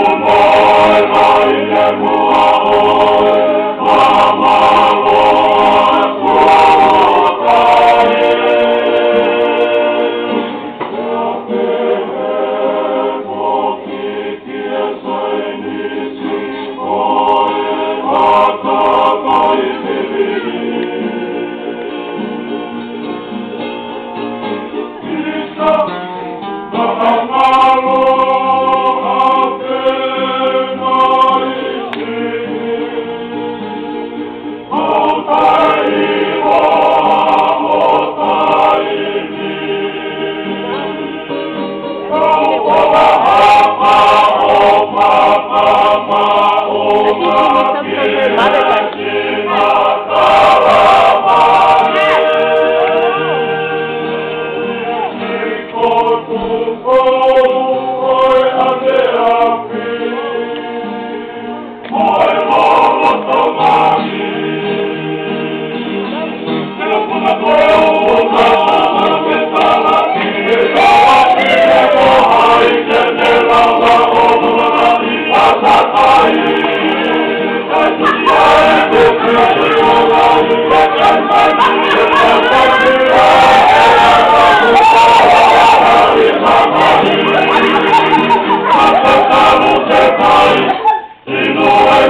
Lord, my Lord, my Lord, my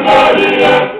Maria.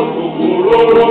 Lord,